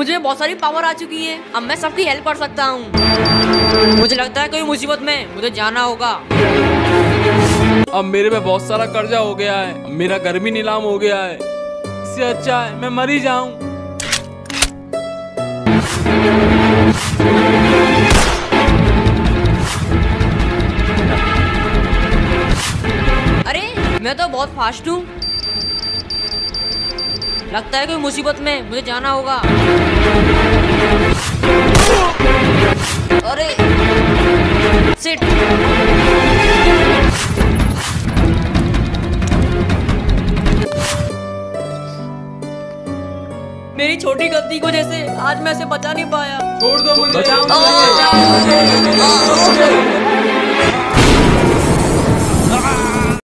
मुझे बहुत सारी पावर आ चुकी है। अब मैं सबकी हेल्प कर सकता हूँ। मुझे लगता है कोई मुसीबत में मुझे जाना होगा। अब मेरे पे बहुत सारा कर्जा हो गया है। मेरा घर भी नीलाम हो गया है। इससे अच्छा है मैं मर ही जाऊँ। अरे मैं तो बहुत फास्ट हूँ। लगता है कोई मुसीबत में मुझे जाना होगा। अरे सिट मेरी छोटी गलती को जैसे आज मैं इसे बचा नहीं पाया। छोड़ दो मुझे। बचाओ आ,